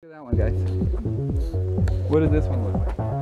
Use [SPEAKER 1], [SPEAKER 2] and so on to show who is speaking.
[SPEAKER 1] Look at that one, guys. What does this one look like?